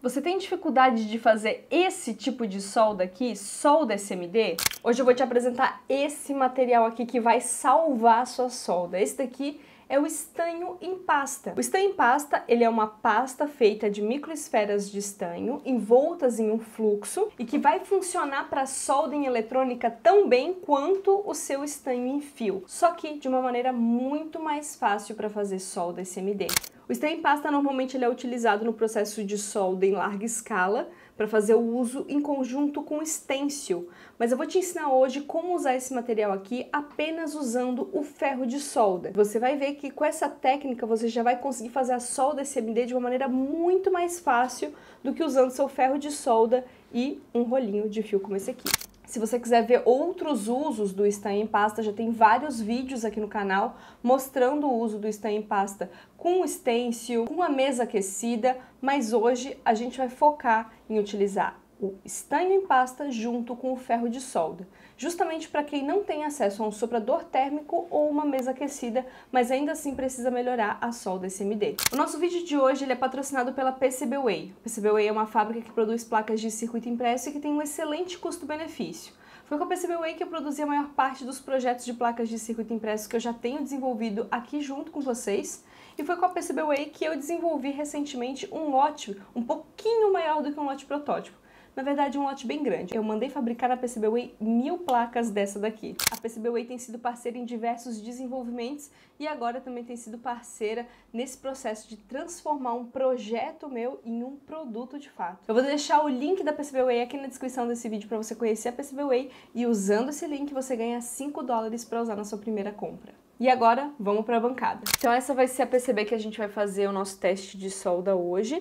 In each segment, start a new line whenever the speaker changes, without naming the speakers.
Você tem dificuldade de fazer esse tipo de solda aqui, solda SMD? Hoje eu vou te apresentar esse material aqui que vai salvar a sua solda. Esse daqui é o estanho em pasta. O estanho em pasta, ele é uma pasta feita de microesferas de estanho envoltas em um fluxo e que vai funcionar para solda em eletrônica tão bem quanto o seu estanho em fio, só que de uma maneira muito mais fácil para fazer solda SMD. O spray em pasta normalmente ele é utilizado no processo de solda em larga escala para fazer o uso em conjunto com stencil, mas eu vou te ensinar hoje como usar esse material aqui apenas usando o ferro de solda. Você vai ver que com essa técnica você já vai conseguir fazer a solda SMD de uma maneira muito mais fácil do que usando seu ferro de solda e um rolinho de fio como esse aqui. Se você quiser ver outros usos do Stain em pasta, já tem vários vídeos aqui no canal mostrando o uso do Stain em pasta com o stencil, com a mesa aquecida, mas hoje a gente vai focar em utilizar o estanho em pasta junto com o ferro de solda, justamente para quem não tem acesso a um soprador térmico ou uma mesa aquecida, mas ainda assim precisa melhorar a solda SMD. O nosso vídeo de hoje ele é patrocinado pela PCBWay. A PCBWay é uma fábrica que produz placas de circuito impresso e que tem um excelente custo-benefício. Foi com a PCBWay que eu produzi a maior parte dos projetos de placas de circuito impresso que eu já tenho desenvolvido aqui junto com vocês. E foi com a PCBWay que eu desenvolvi recentemente um lote um pouquinho maior do que um lote protótipo na verdade um lote bem grande. Eu mandei fabricar na PCBWay mil placas dessa daqui. A PCBWay tem sido parceira em diversos desenvolvimentos e agora também tem sido parceira nesse processo de transformar um projeto meu em um produto de fato. Eu vou deixar o link da PCBWay aqui na descrição desse vídeo para você conhecer a PCBWay e usando esse link você ganha 5 dólares para usar na sua primeira compra. E agora, vamos para a bancada. Então essa vai ser a PCB que a gente vai fazer o nosso teste de solda hoje.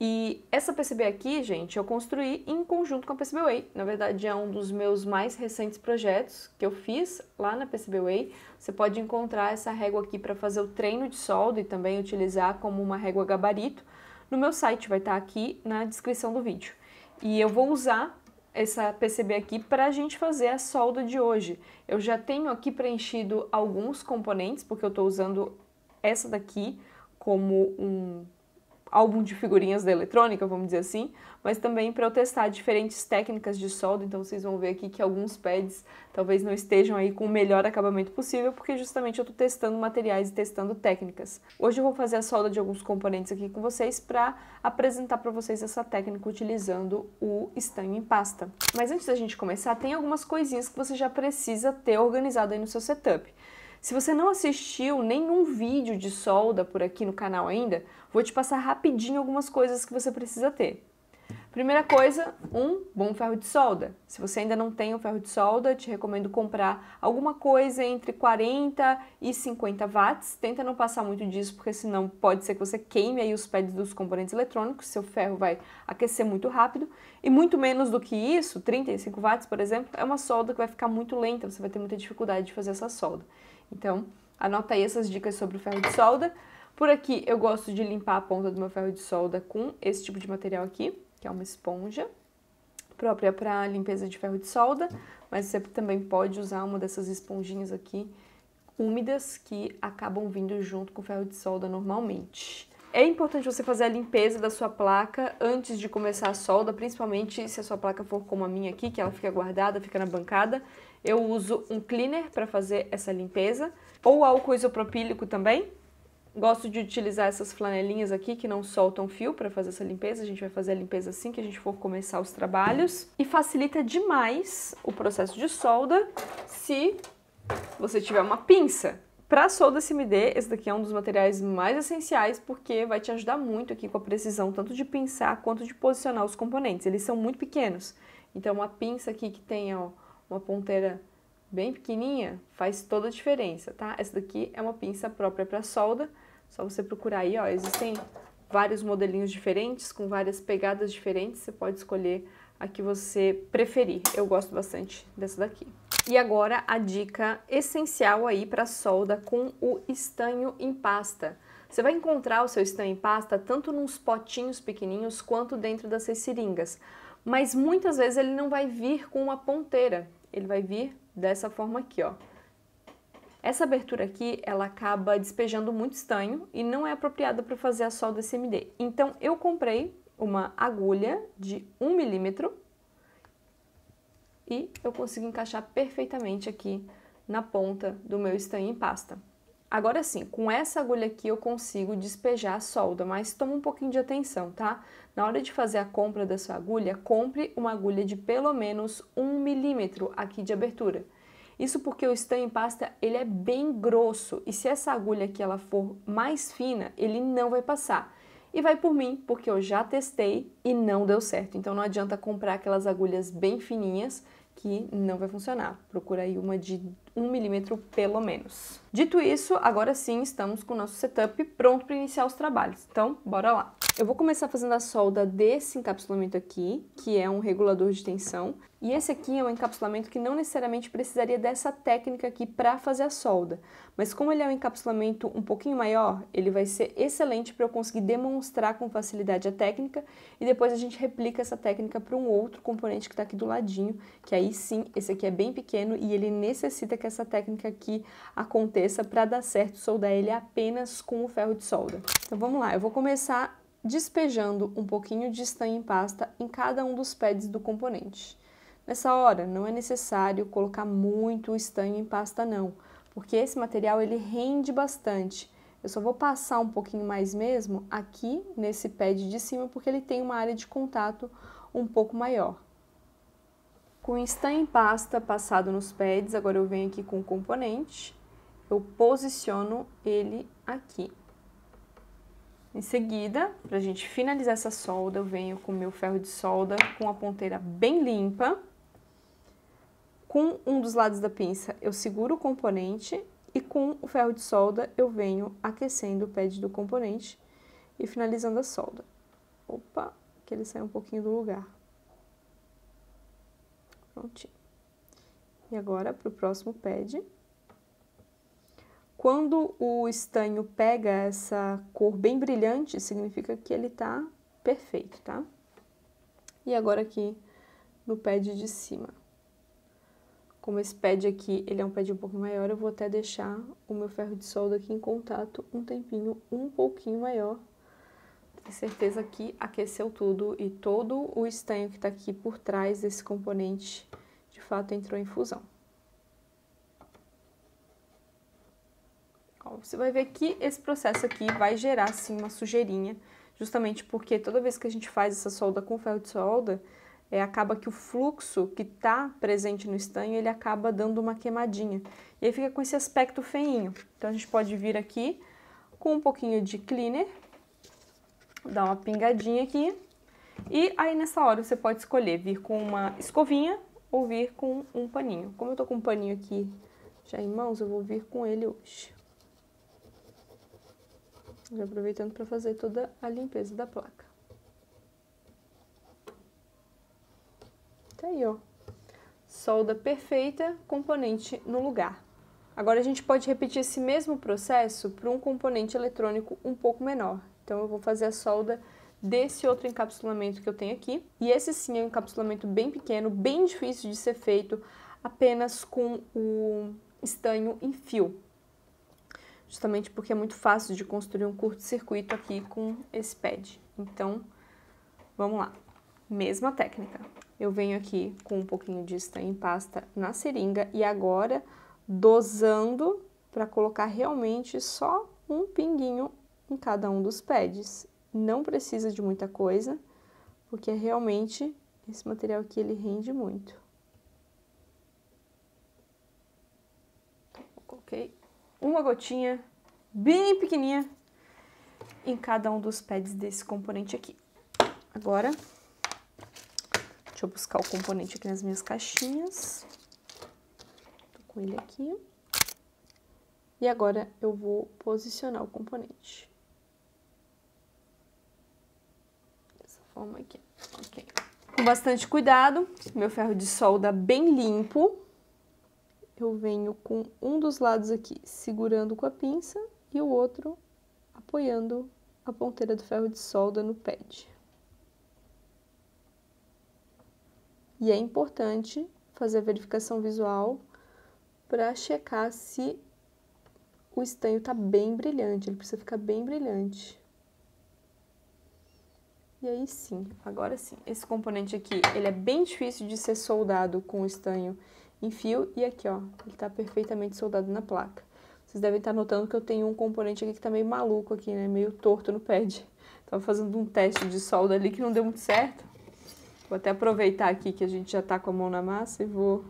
E essa PCB aqui, gente, eu construí em conjunto com a PCBWay. Na verdade, é um dos meus mais recentes projetos que eu fiz lá na PCBWay. Você pode encontrar essa régua aqui para fazer o treino de solda e também utilizar como uma régua gabarito. No meu site vai estar tá aqui na descrição do vídeo. E eu vou usar essa PCB aqui para a gente fazer a solda de hoje. Eu já tenho aqui preenchido alguns componentes, porque eu estou usando essa daqui como um álbum de figurinhas da eletrônica, vamos dizer assim, mas também para eu testar diferentes técnicas de solda, então vocês vão ver aqui que alguns pads talvez não estejam aí com o melhor acabamento possível, porque justamente eu estou testando materiais e testando técnicas. Hoje eu vou fazer a solda de alguns componentes aqui com vocês para apresentar para vocês essa técnica utilizando o estanho em pasta. Mas antes da gente começar, tem algumas coisinhas que você já precisa ter organizado aí no seu setup. Se você não assistiu nenhum vídeo de solda por aqui no canal ainda, vou te passar rapidinho algumas coisas que você precisa ter. Primeira coisa, um bom ferro de solda. Se você ainda não tem o ferro de solda, te recomendo comprar alguma coisa entre 40 e 50 watts. Tenta não passar muito disso, porque senão pode ser que você queime aí os pads dos componentes eletrônicos, seu ferro vai aquecer muito rápido. E muito menos do que isso, 35 watts, por exemplo, é uma solda que vai ficar muito lenta, você vai ter muita dificuldade de fazer essa solda. Então, anota aí essas dicas sobre o ferro de solda. Por aqui, eu gosto de limpar a ponta do meu ferro de solda com esse tipo de material aqui, que é uma esponja própria para limpeza de ferro de solda, mas você também pode usar uma dessas esponjinhas aqui úmidas que acabam vindo junto com o ferro de solda normalmente. É importante você fazer a limpeza da sua placa antes de começar a solda, principalmente se a sua placa for como a minha aqui, que ela fica guardada, fica na bancada. Eu uso um cleaner para fazer essa limpeza, ou álcool isopropílico também. Gosto de utilizar essas flanelinhas aqui que não soltam fio para fazer essa limpeza. A gente vai fazer a limpeza assim que a gente for começar os trabalhos. E facilita demais o processo de solda se você tiver uma pinça. Para solda SMD, esse daqui é um dos materiais mais essenciais porque vai te ajudar muito aqui com a precisão tanto de pinçar quanto de posicionar os componentes. Eles são muito pequenos, então uma pinça aqui que tenha ó, uma ponteira bem pequenininha faz toda a diferença, tá? Essa daqui é uma pinça própria para solda, só você procurar aí, ó, existem vários modelinhos diferentes com várias pegadas diferentes, você pode escolher a que você preferir. Eu gosto bastante dessa daqui. E agora a dica essencial aí para solda com o estanho em pasta. Você vai encontrar o seu estanho em pasta tanto nos potinhos pequenininhos quanto dentro das seringas, mas muitas vezes ele não vai vir com uma ponteira, ele vai vir dessa forma aqui, ó. Essa abertura aqui, ela acaba despejando muito estanho e não é apropriada para fazer a solda SMD. Então eu comprei uma agulha de 1 milímetro e eu consigo encaixar perfeitamente aqui na ponta do meu estanho em pasta. Agora sim, com essa agulha aqui eu consigo despejar a solda, mas toma um pouquinho de atenção, tá? Na hora de fazer a compra da sua agulha, compre uma agulha de pelo menos 1 milímetro aqui de abertura. Isso porque o estanho em pasta ele é bem grosso e se essa agulha aqui ela for mais fina, ele não vai passar. E vai por mim, porque eu já testei e não deu certo. Então não adianta comprar aquelas agulhas bem fininhas que não vai funcionar. Procura aí uma de 1 milímetro pelo menos. Dito isso, agora sim estamos com o nosso setup pronto para iniciar os trabalhos. Então, bora lá! Eu vou começar fazendo a solda desse encapsulamento aqui, que é um regulador de tensão, e esse aqui é um encapsulamento que não necessariamente precisaria dessa técnica aqui para fazer a solda, mas como ele é um encapsulamento um pouquinho maior, ele vai ser excelente para eu conseguir demonstrar com facilidade a técnica. E depois a gente replica essa técnica para um outro componente que está aqui do ladinho, que aí sim, esse aqui é bem pequeno e ele necessita que essa técnica aqui aconteça para dar certo soldar ele apenas com o ferro de solda. Então vamos lá, eu vou começar despejando um pouquinho de estanho em pasta em cada um dos pads do componente. Nessa hora, não é necessário colocar muito estanho em pasta não, porque esse material ele rende bastante. Eu só vou passar um pouquinho mais mesmo aqui nesse pad de cima, porque ele tem uma área de contato um pouco maior. Com estanho em pasta passado nos pads, agora eu venho aqui com o componente, eu posiciono ele aqui. Em seguida, para a gente finalizar essa solda, eu venho com meu ferro de solda com a ponteira bem limpa. Com um dos lados da pinça, eu seguro o componente e com o ferro de solda, eu venho aquecendo o pad do componente e finalizando a solda. Opa, que ele sai um pouquinho do lugar. Prontinho. E agora, para o próximo pad. Quando o estanho pega essa cor bem brilhante, significa que ele tá perfeito, tá? E agora aqui no pad de cima. Como esse pad aqui, ele é um pad um pouco maior, eu vou até deixar o meu ferro de solda aqui em contato um tempinho um pouquinho maior. Tenho certeza que aqueceu tudo e todo o estanho que tá aqui por trás desse componente, de fato, entrou em fusão. Ó, você vai ver que esse processo aqui vai gerar, sim, uma sujeirinha, justamente porque toda vez que a gente faz essa solda com ferro de solda, é, acaba que o fluxo que está presente no estanho, ele acaba dando uma queimadinha. E aí fica com esse aspecto feinho. Então, a gente pode vir aqui com um pouquinho de cleaner, dar uma pingadinha aqui, e aí nessa hora você pode escolher vir com uma escovinha ou vir com um paninho. Como eu tô com um paninho aqui já em mãos, eu vou vir com ele hoje. Aproveitando para fazer toda a limpeza da placa. Tá aí, ó. Solda perfeita, componente no lugar. Agora a gente pode repetir esse mesmo processo para um componente eletrônico um pouco menor. Então eu vou fazer a solda desse outro encapsulamento que eu tenho aqui. E esse sim é um encapsulamento bem pequeno, bem difícil de ser feito apenas com o estanho em fio justamente porque é muito fácil de construir um curto-circuito aqui com esse pad. Então, vamos lá. Mesma técnica. Eu venho aqui com um pouquinho de estanho em pasta na seringa e agora dosando para colocar realmente só um pinguinho em cada um dos pads. Não precisa de muita coisa, porque realmente esse material aqui ele rende muito. Então, coloquei uma gotinha bem pequenininha em cada um dos pads desse componente aqui. Agora, deixa eu buscar o componente aqui nas minhas caixinhas. Tô com ele aqui. E agora eu vou posicionar o componente. Dessa forma aqui, ok. Com bastante cuidado, meu ferro de solda bem limpo eu venho com um dos lados aqui segurando com a pinça e o outro apoiando a ponteira do ferro de solda no pad. E é importante fazer a verificação visual para checar se o estanho está bem brilhante, ele precisa ficar bem brilhante. E aí sim, agora sim. Esse componente aqui, ele é bem difícil de ser soldado com estanho em fio. E aqui, ó, ele tá perfeitamente soldado na placa. Vocês devem estar notando que eu tenho um componente aqui que tá meio maluco aqui, né? Meio torto no pad. Tava fazendo um teste de solda ali que não deu muito certo. Vou até aproveitar aqui que a gente já tá com a mão na massa e vou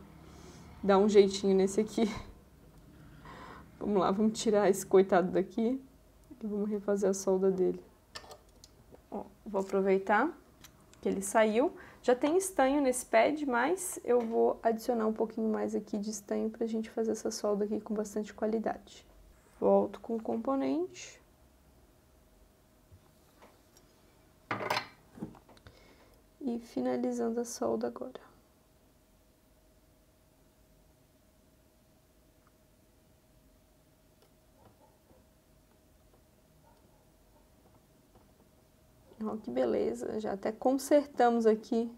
dar um jeitinho nesse aqui. Vamos lá, vamos tirar esse coitado daqui e vamos refazer a solda dele. Ó, vou aproveitar que ele saiu. Já tem estanho nesse pad, mas eu vou adicionar um pouquinho mais aqui de estanho para a gente fazer essa solda aqui com bastante qualidade. Volto com o componente. E finalizando a solda agora. Olha que beleza, já até consertamos aqui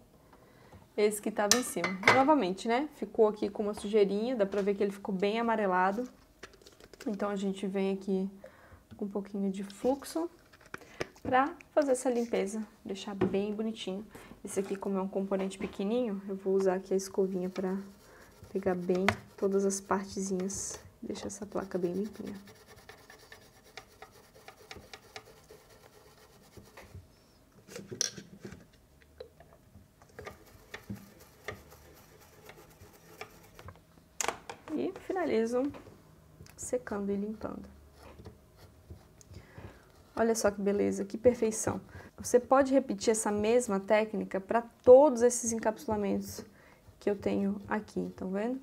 esse que estava em cima. Novamente, né? Ficou aqui com uma sujeirinha, dá pra ver que ele ficou bem amarelado. Então, a gente vem aqui com um pouquinho de fluxo pra fazer essa limpeza, deixar bem bonitinho. Esse aqui, como é um componente pequenininho, eu vou usar aqui a escovinha pra pegar bem todas as partezinhas, deixar essa placa bem limpinha. Finalizo secando e limpando. Olha só que beleza, que perfeição. Você pode repetir essa mesma técnica para todos esses encapsulamentos que eu tenho aqui, estão vendo?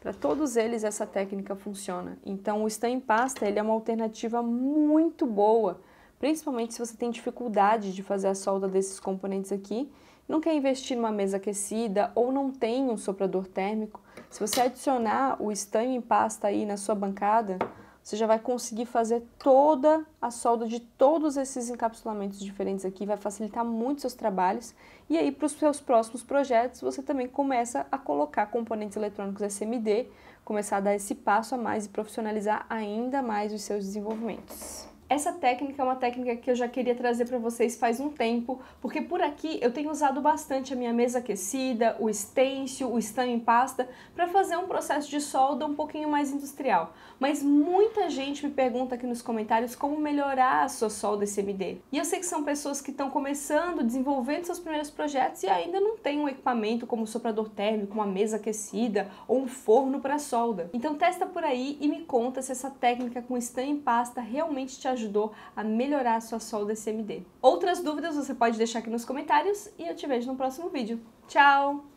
Para todos eles essa técnica funciona. Então o stand em pasta ele é uma alternativa muito boa principalmente se você tem dificuldade de fazer a solda desses componentes aqui, não quer investir numa mesa aquecida ou não tem um soprador térmico, se você adicionar o estanho em pasta aí na sua bancada, você já vai conseguir fazer toda a solda de todos esses encapsulamentos diferentes aqui, vai facilitar muito seus trabalhos. E aí, para os seus próximos projetos, você também começa a colocar componentes eletrônicos SMD, começar a dar esse passo a mais e profissionalizar ainda mais os seus desenvolvimentos. Essa técnica é uma técnica que eu já queria trazer para vocês faz um tempo, porque por aqui eu tenho usado bastante a minha mesa aquecida, o stencil, o estanho em pasta, para fazer um processo de solda um pouquinho mais industrial. Mas muita gente me pergunta aqui nos comentários como melhorar a sua solda SMD. E eu sei que são pessoas que estão começando, desenvolvendo seus primeiros projetos e ainda não tem um equipamento como um soprador térmico, uma mesa aquecida ou um forno para solda. Então testa por aí e me conta se essa técnica com estanho em pasta realmente te ajuda ajudou a melhorar a sua solda SMD. Outras dúvidas você pode deixar aqui nos comentários e eu te vejo no próximo vídeo. Tchau!